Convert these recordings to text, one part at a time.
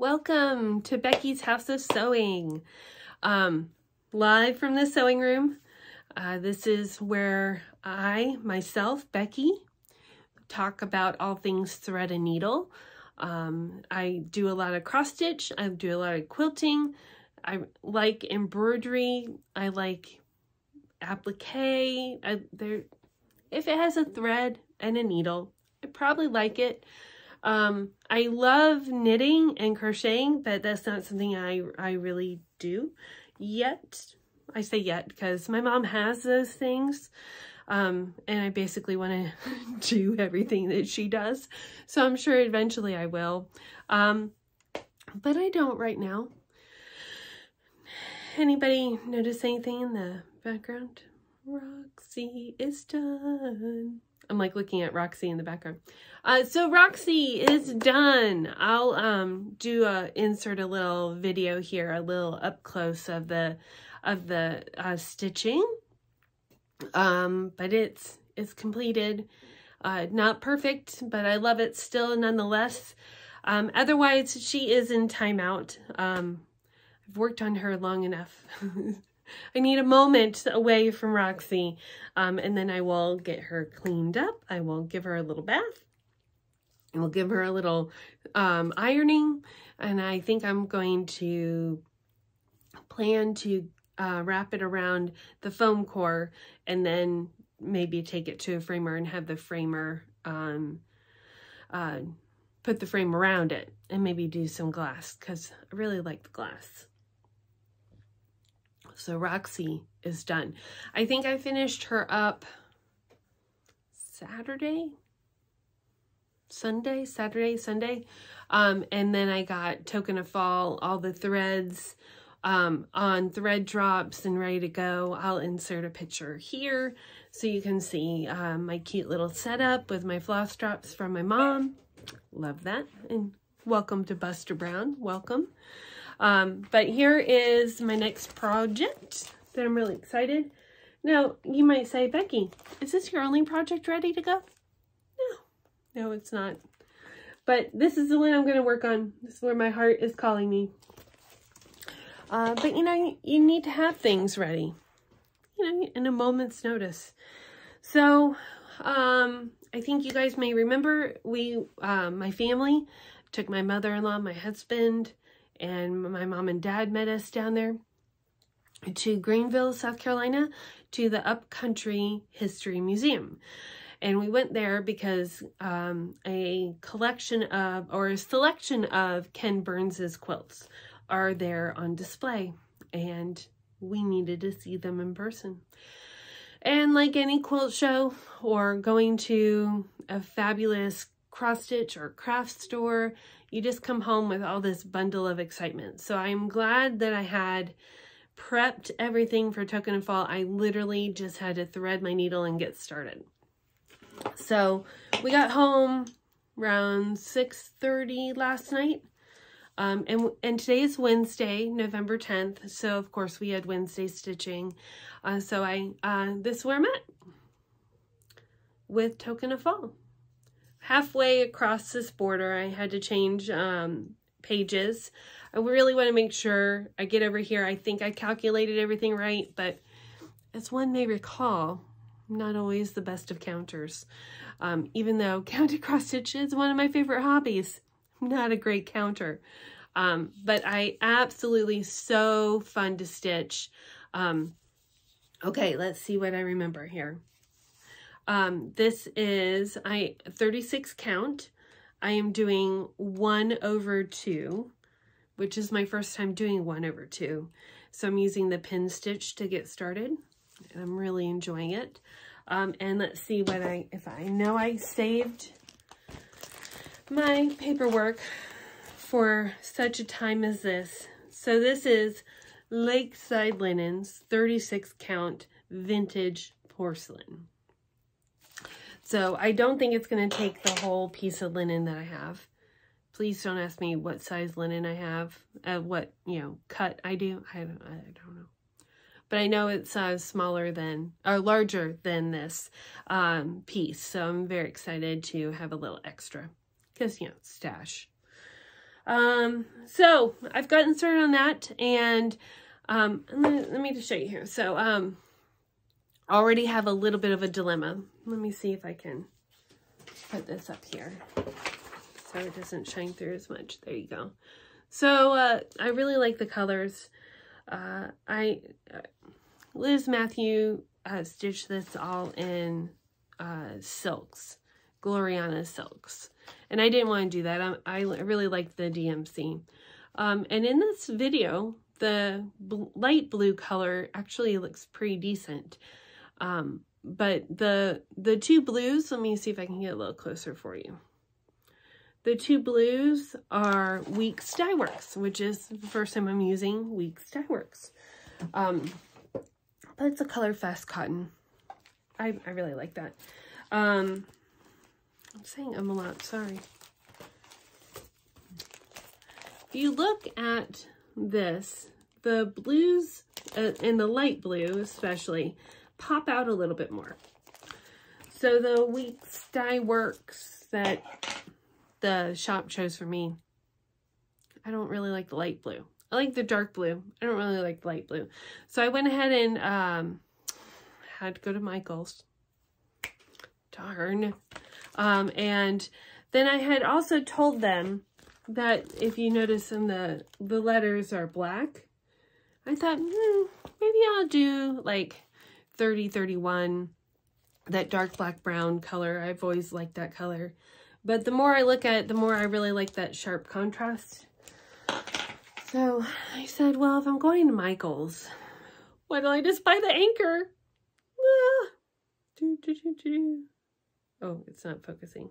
Welcome to Becky's House of Sewing. Um, live from the sewing room. Uh, this is where I, myself, Becky, talk about all things thread and needle. Um, I do a lot of cross stitch. I do a lot of quilting. I like embroidery. I like applique. I, there, if it has a thread and a needle, I probably like it. Um, I love knitting and crocheting, but that's not something I, I really do yet. I say yet because my mom has those things. Um, and I basically want to do everything that she does. So I'm sure eventually I will. Um, but I don't right now. Anybody notice anything in the background? Roxy is done. I'm like looking at Roxy in the background. Uh, so Roxy is done. I'll um, do a insert a little video here, a little up close of the of the uh, stitching. Um, but it's it's completed. Uh, not perfect, but I love it still nonetheless. Um, otherwise, she is in timeout. Um, I've worked on her long enough. I need a moment away from Roxy, um, and then I will get her cleaned up. I will give her a little bath. We'll give her a little um, ironing, and I think I'm going to plan to uh, wrap it around the foam core and then maybe take it to a framer and have the framer um, uh, put the frame around it and maybe do some glass because I really like the glass. So Roxy is done. I think I finished her up Saturday, Sunday, Saturday, Sunday. Um, and then I got Token of Fall, all the threads um, on thread drops and ready to go. I'll insert a picture here so you can see um, my cute little setup with my floss drops from my mom. Love that. And welcome to Buster Brown. Welcome. Um, but here is my next project that I'm really excited. Now, you might say, Becky, is this your only project ready to go? No, no, it's not. But this is the one I'm going to work on. This is where my heart is calling me. Uh, but, you know, you, need to have things ready, you know, in a moment's notice. So, um, I think you guys may remember we, uh, my family took my mother-in-law, my husband, and my mom and dad met us down there to Greenville, South Carolina, to the Upcountry History Museum. And we went there because um, a collection of, or a selection of Ken Burns's quilts are there on display. And we needed to see them in person. And like any quilt show or going to a fabulous cross stitch or craft store, you just come home with all this bundle of excitement. So I'm glad that I had prepped everything for Token of Fall. I literally just had to thread my needle and get started. So we got home around 6.30 last night. Um, and, and today is Wednesday, November 10th. So of course we had Wednesday stitching. Uh, so I, uh, this is where I'm at with Token of Fall halfway across this border, I had to change um, pages. I really want to make sure I get over here. I think I calculated everything right, but as one may recall, I'm not always the best of counters. Um, even though counting cross stitch is one of my favorite hobbies, I'm not a great counter. Um, but I absolutely so fun to stitch. Um, okay, let's see what I remember here. Um, this is I 36 count. I am doing 1 over 2, which is my first time doing 1 over 2. So I'm using the pin stitch to get started, and I'm really enjoying it. Um, and let's see what I, if I know I saved my paperwork for such a time as this. So this is Lakeside Linens 36 count vintage porcelain. So I don't think it's going to take the whole piece of linen that I have. Please don't ask me what size linen I have, uh, what, you know, cut I do. I don't, I don't know. But I know it's uh, smaller than, or larger than this um, piece. So I'm very excited to have a little extra because, you know, stash. Um, so I've gotten started on that and um, let, me, let me just show you here. So um, already have a little bit of a dilemma. Let me see if I can put this up here so it doesn't shine through as much. There you go. So uh, I really like the colors. Uh, I uh, Liz Matthew uh, stitched this all in uh, silks, Gloriana silks. And I didn't want to do that. I, I really liked the DMC. Um, and in this video, the light blue color actually looks pretty decent. Um, but the the two blues, let me see if I can get a little closer for you. The two blues are Weeks Dye Works, which is the first time I'm using Weeks Dye Works. Um, but it's a color fast cotton. I, I really like that. Um, I'm saying I'm a lot, sorry. If you look at this, the blues uh, and the light blue especially pop out a little bit more. So the Weeks Dye Works that the shop chose for me, I don't really like the light blue. I like the dark blue. I don't really like the light blue. So I went ahead and um, had to go to Michael's. Darn. Um, and then I had also told them that if you notice in the, the letters are black, I thought, hmm, maybe I'll do like 30, 31, that dark black brown color. I've always liked that color. But the more I look at it, the more I really like that sharp contrast. So I said, well, if I'm going to Michael's, why don't I just buy the anchor? Ah. Do, do, do, oh, it's not focusing.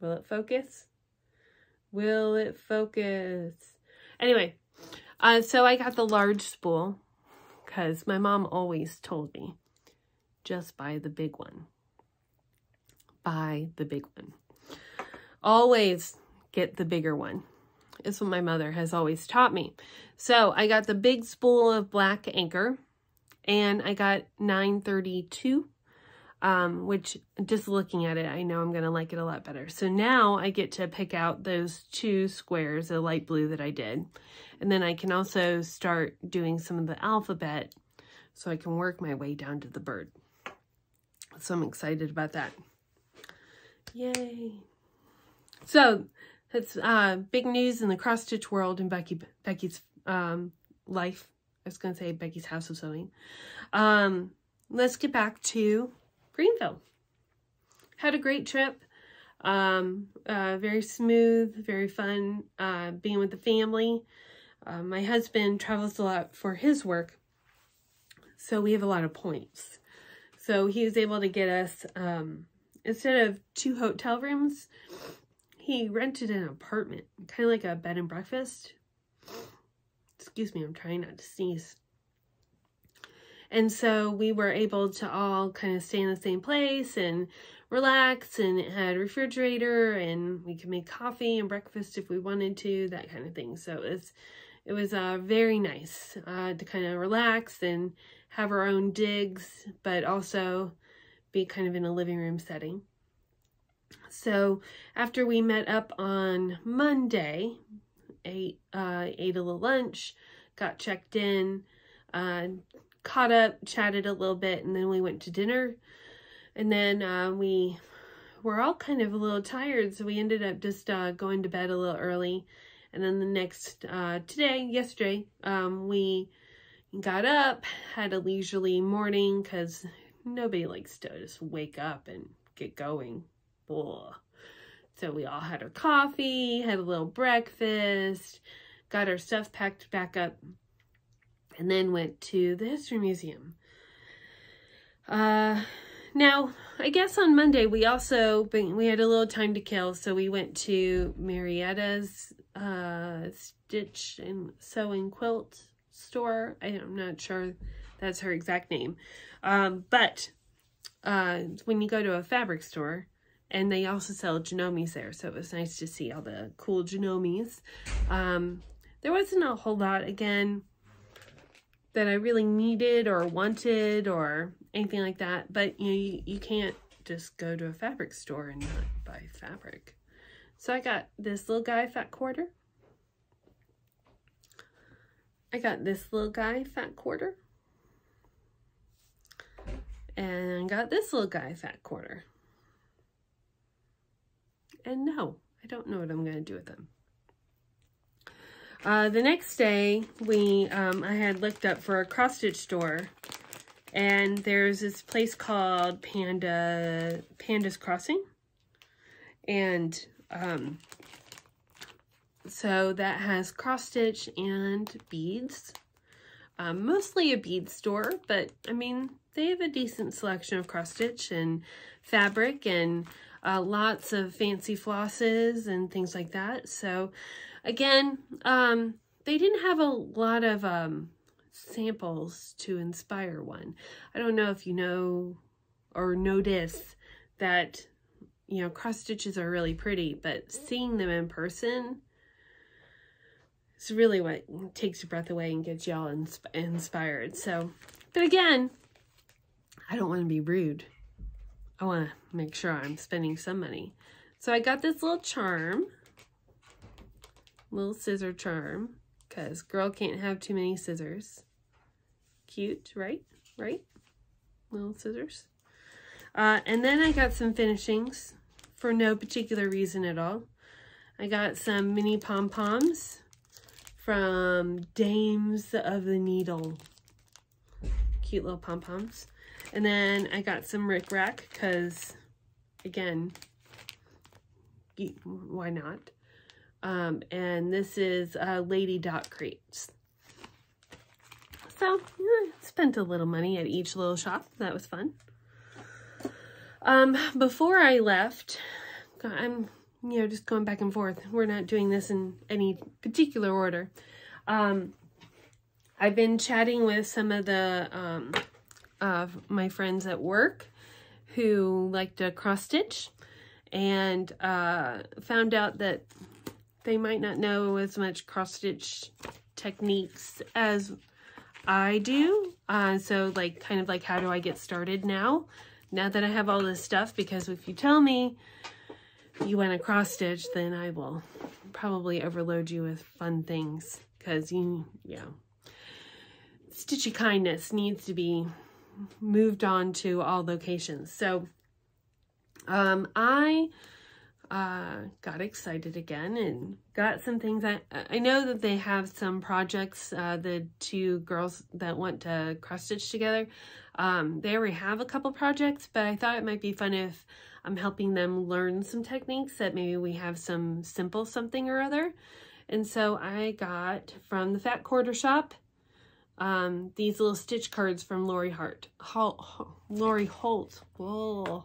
Will it focus? Will it focus? Anyway, uh, so I got the large spool because my mom always told me, just buy the big one. Buy the big one. Always get the bigger one. Is what my mother has always taught me. So I got the big spool of black anchor and I got 932 um, which just looking at it, I know I'm going to like it a lot better. So now I get to pick out those two squares, the light blue that I did. And then I can also start doing some of the alphabet so I can work my way down to the bird. So I'm excited about that. Yay. So that's uh, big news in the cross-stitch world in Becky Becky's um, life. I was going to say Becky's House of Sewing. Um, let's get back to Greenville. Had a great trip. Um, uh, very smooth, very fun uh, being with the family. Uh, my husband travels a lot for his work, so we have a lot of points. So he was able to get us, um, instead of two hotel rooms, he rented an apartment, kind of like a bed and breakfast. Excuse me, I'm trying not to sneeze. And so we were able to all kind of stay in the same place and relax and it had a refrigerator and we could make coffee and breakfast if we wanted to, that kind of thing. So it was, it was uh, very nice uh, to kind of relax and have our own digs, but also be kind of in a living room setting. So after we met up on Monday, ate, uh, ate a little lunch, got checked in, uh, caught up, chatted a little bit, and then we went to dinner. And then uh, we were all kind of a little tired, so we ended up just uh, going to bed a little early. And then the next, uh, today, yesterday, um, we got up, had a leisurely morning, because nobody likes to just wake up and get going. Blah. So we all had our coffee, had a little breakfast, got our stuff packed back up and then went to the History Museum. Uh, now, I guess on Monday we also, we had a little time to kill, so we went to Marietta's uh, Stitch and Sewing Quilt store. I, am not sure that's her exact name. Um, but uh, when you go to a fabric store, and they also sell Janomes there, so it was nice to see all the cool Janomes. Um, there wasn't a whole lot. Again, that I really needed or wanted or anything like that. But you know, you, you can't just go to a fabric store and not buy fabric. So I got this little guy fat quarter. I got this little guy fat quarter. And got this little guy fat quarter. And no, I don't know what I'm going to do with them. Uh, the next day, we um, I had looked up for a cross-stitch store, and there's this place called Panda Panda's Crossing, and um, so that has cross-stitch and beads. Um, mostly a bead store, but I mean, they have a decent selection of cross-stitch and fabric and uh, lots of fancy flosses and things like that. So again, um, they didn't have a lot of um, samples to inspire one. I don't know if you know or notice that, you know, cross stitches are really pretty, but seeing them in person is really what takes your breath away and gets y'all insp inspired. So, but again, I don't want to be rude. I want to make sure I'm spending some money. So I got this little charm, little scissor charm, because girl can't have too many scissors. Cute, right? Right? Little scissors. Uh, and then I got some finishings for no particular reason at all. I got some mini pom-poms from Dames of the Needle. Cute little pom-poms. And then I got some rickrack because, again, why not? Um, and this is uh, Lady Dot Creates. So, yeah, spent a little money at each little shop. That was fun. Um, before I left, I'm, you know, just going back and forth. We're not doing this in any particular order. Um, I've been chatting with some of the um, of my friends at work who like to cross stitch and uh, found out that they might not know as much cross stitch techniques as I do. Uh, so like kind of like how do I get started now? Now that I have all this stuff because if you tell me you want to cross stitch then I will probably overload you with fun things because you, yeah. Stitchy kindness needs to be moved on to all locations. So um, I uh, got excited again and got some things. I, I know that they have some projects, uh, the two girls that want to cross stitch together. Um, they already have a couple projects, but I thought it might be fun if I'm helping them learn some techniques that maybe we have some simple something or other. And so I got from the Fat Quarter Shop um, these little stitch cards from Lori Hart, Hol Lori Holt. Whoa.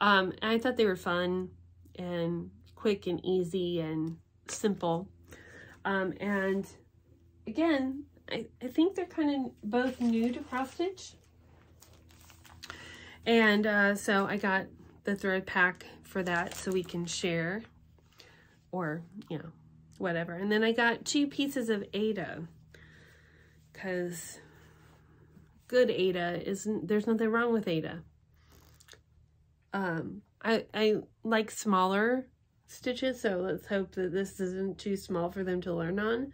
Um, I thought they were fun and quick and easy and simple. Um, and again, I, I think they're kind of both new to cross stitch. And uh, so I got the thread pack for that so we can share or, you know, whatever. And then I got two pieces of Aida because good Aida isn't, there's nothing wrong with Aida. Um, I, I like smaller stitches, so let's hope that this isn't too small for them to learn on.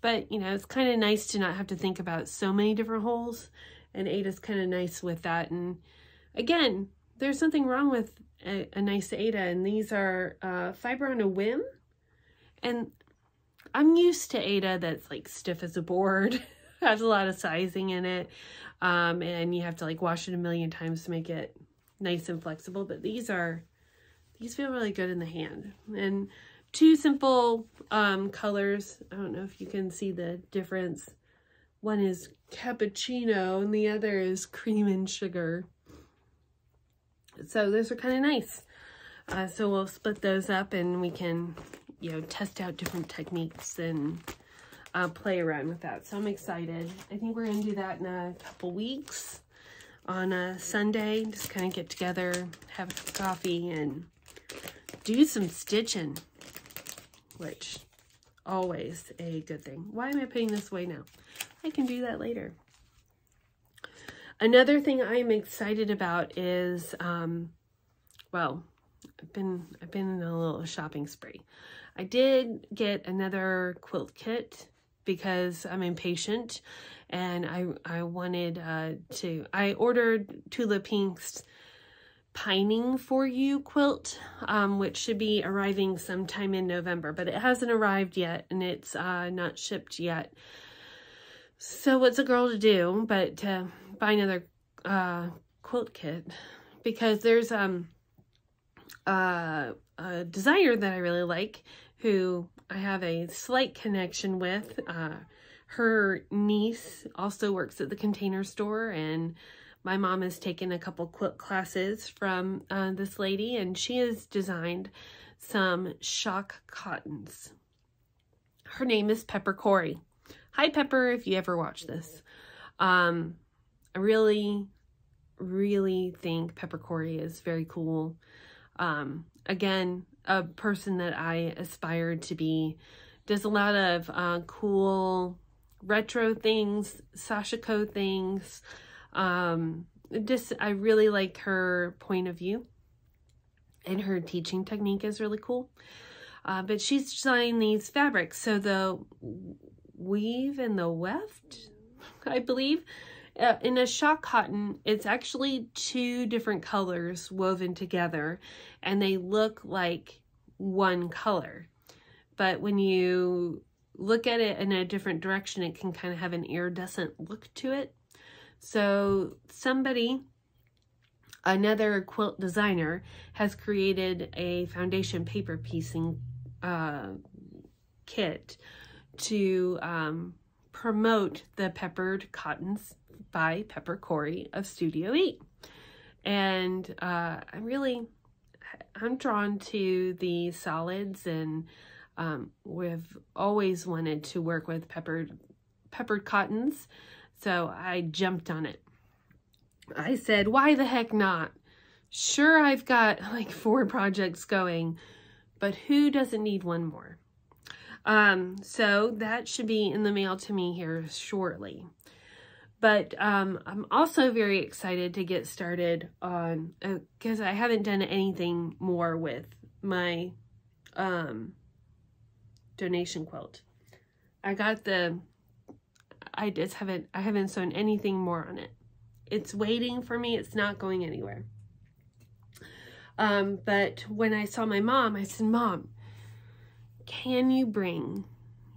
But, you know, it's kind of nice to not have to think about so many different holes, and Aida's kind of nice with that. And again, there's nothing wrong with a, a nice Aida, and these are uh, fiber on a whim. And I'm used to Aida that's like stiff as a board. has a lot of sizing in it. Um, and you have to like wash it a million times to make it nice and flexible. But these are, these feel really good in the hand. And two simple um, colors. I don't know if you can see the difference. One is cappuccino and the other is cream and sugar. So those are kind of nice. Uh, so we'll split those up and we can, you know, test out different techniques and uh, play around with that. So I'm excited. I think we're going to do that in a couple weeks on a Sunday. Just kind of get together, have a cup of coffee, and do some stitching, which always a good thing. Why am I putting this away now? I can do that later. Another thing I'm excited about is, um, well, I've been I've been in a little shopping spree. I did get another quilt kit because I'm impatient and I I wanted uh, to I ordered Tula Pink's Pining for You quilt, um, which should be arriving sometime in November, but it hasn't arrived yet and it's uh, not shipped yet. So what's a girl to do but to buy another uh, quilt kit because there's um uh, a designer that I really like who I have a slight connection with. Uh, her niece also works at the container store and my mom has taken a couple quilt classes from uh, this lady and she has designed some shot cottons. Her name is Pepper Cory. Hi Pepper if you ever watch this. Um, I really, really think Pepper Cory is very cool. Um, again, a person that I aspired to be. Does a lot of uh, cool retro things, Sashiko things. Um, just, I really like her point of view and her teaching technique is really cool. Uh, but she's designing these fabrics. So the weave and the weft, I believe, uh, in a shot cotton, it's actually two different colors woven together and they look like one color. But when you look at it in a different direction, it can kind of have an iridescent look to it. So somebody, another quilt designer, has created a foundation paper piecing uh, kit to um, promote the peppered cottons by Pepper Cory of Studio 8. And uh, I really, I'm drawn to the solids and um, we've always wanted to work with peppered, peppered cottons. So I jumped on it. I said, why the heck not? Sure, I've got like four projects going, but who doesn't need one more? Um, so that should be in the mail to me here shortly. But um, I'm also very excited to get started on, because uh, I haven't done anything more with my um, donation quilt. I got the, I just haven't, I haven't sewn anything more on it. It's waiting for me. It's not going anywhere. Um, but when I saw my mom, I said, Mom, can you bring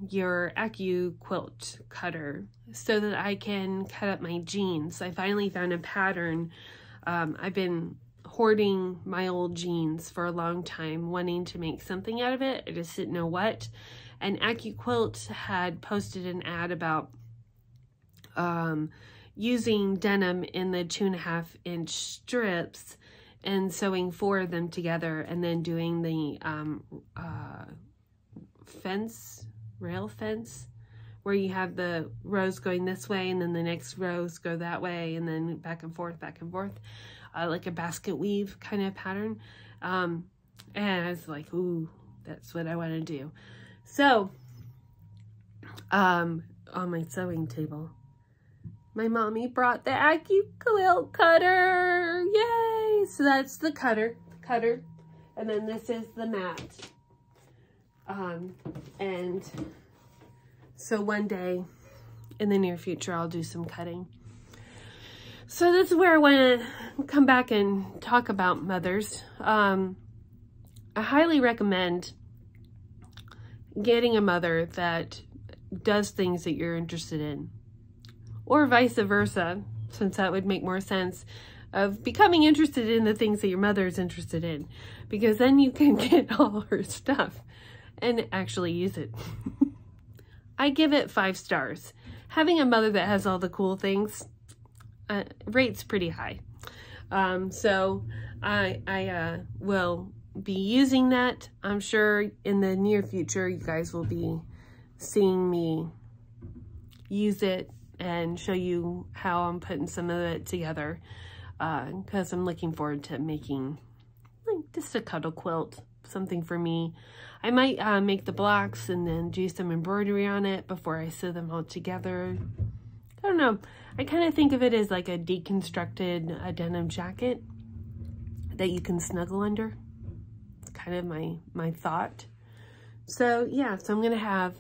your AccuQuilt cutter so that I can cut up my jeans. I finally found a pattern. Um, I've been hoarding my old jeans for a long time, wanting to make something out of it. I just didn't know what. And AccuQuilt had posted an ad about um, using denim in the two and a half inch strips and sewing four of them together and then doing the um, uh, fence rail fence where you have the rows going this way and then the next rows go that way and then back and forth, back and forth, uh, like a basket weave kind of pattern. Um, and I was like, ooh, that's what I want to do. So, um, on my sewing table, my mommy brought the AccuQuilt cutter. Yay! So that's the cutter, cutter. And then this is the mat. Um, and so one day in the near future, I'll do some cutting. So this is where I want to come back and talk about mothers. Um, I highly recommend getting a mother that does things that you're interested in or vice versa, since that would make more sense of becoming interested in the things that your mother is interested in because then you can get all her stuff and actually use it. I give it five stars. Having a mother that has all the cool things uh, rates pretty high. Um, so I, I uh, will be using that. I'm sure in the near future you guys will be seeing me use it and show you how I'm putting some of it together because uh, I'm looking forward to making like just a cuddle quilt, something for me. I might uh, make the blocks and then do some embroidery on it before I sew them all together. I don't know. I kind of think of it as like a deconstructed a denim jacket that you can snuggle under. It's kind of my, my thought. So yeah, so I'm going to have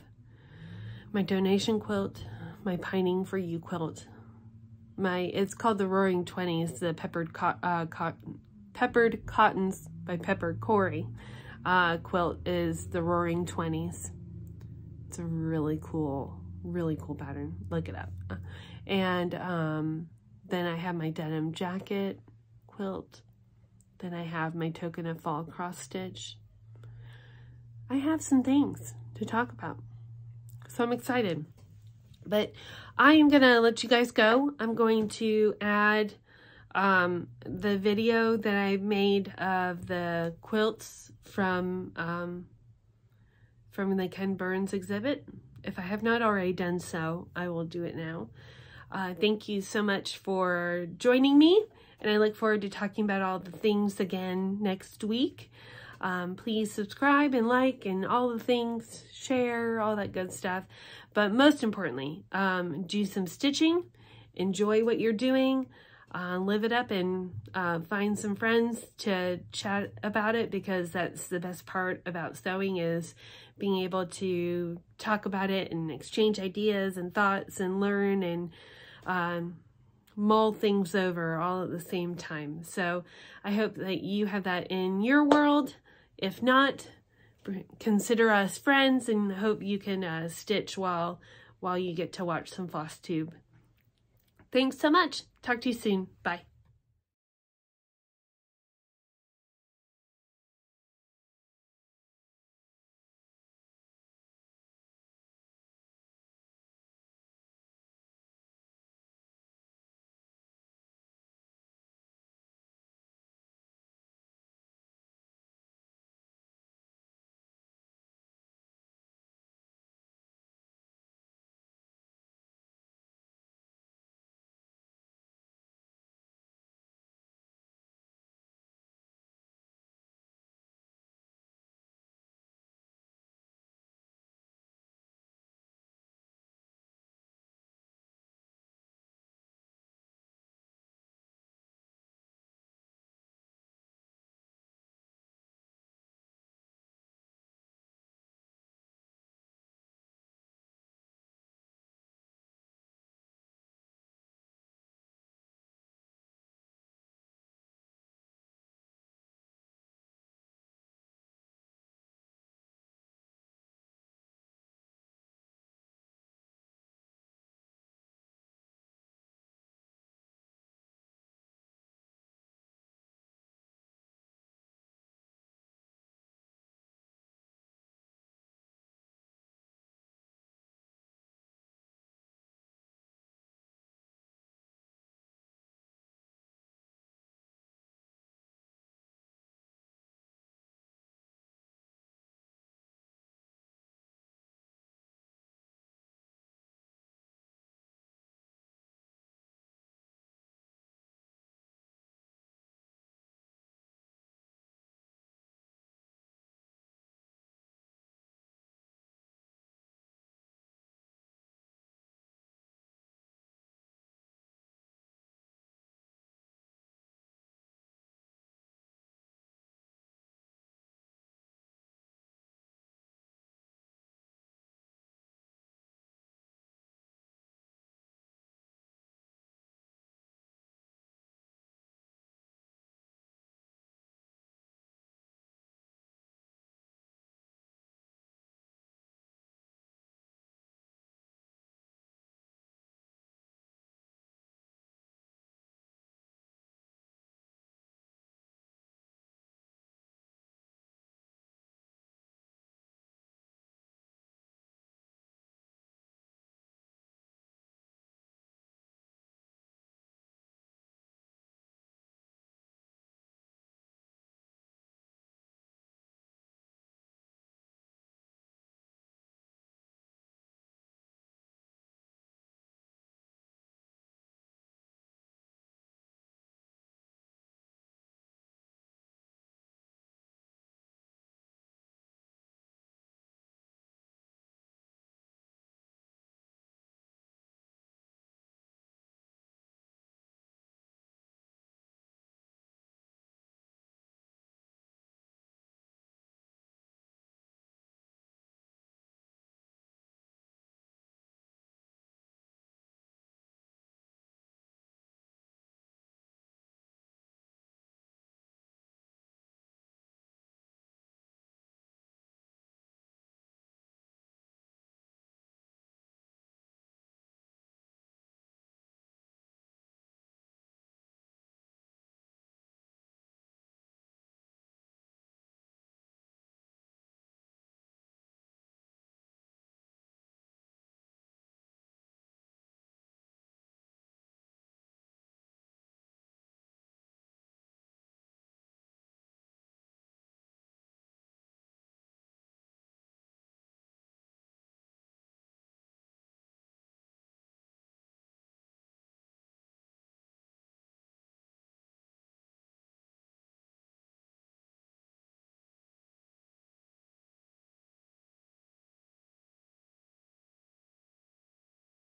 my donation quilt, my pining for you quilt, my, it's called the Roaring Twenties, the peppered, co uh, co peppered cottons by Peppered Cory uh, quilt is the Roaring Twenties. It's a really cool, really cool pattern. Look it up. And um, then I have my denim jacket quilt. Then I have my token of fall cross stitch. I have some things to talk about. So I'm excited. But I am going to let you guys go. I'm going to add um, the video that I made of the quilts from um, from the Ken Burns exhibit. If I have not already done so, I will do it now. Uh, thank you so much for joining me, and I look forward to talking about all the things again next week. Um, please subscribe and like and all the things, share, all that good stuff. But most importantly, um, do some stitching, enjoy what you're doing, uh, live it up and uh, find some friends to chat about it because that's the best part about sewing is being able to talk about it and exchange ideas and thoughts and learn and um, mull things over all at the same time. So I hope that you have that in your world if not, consider us friends and hope you can uh, stitch while, while you get to watch some floss tube. Thanks so much. Talk to you soon. Bye.